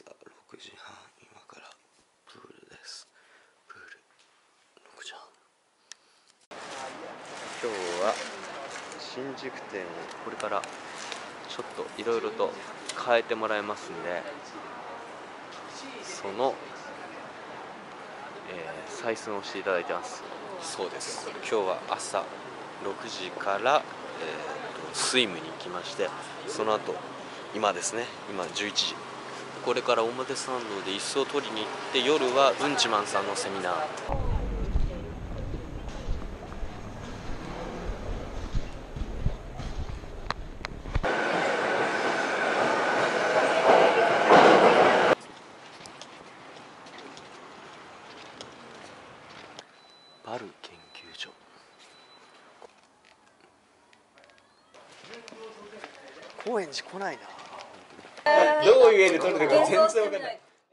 朝6時半今からプールです。プール6時半。今日は新宿店をこれからちょっといろいろと変えてもらいますんでその、えー採寸をしていただいてます。そうです。今日は朝6時から、えーとスイムに行きましてその後今ですね今11時これから表参道で椅子を取りに行って夜はうんちマンさんのセミナー。バル研究所。高円寺来ないな。どういう絵で撮るのか全然わかんない。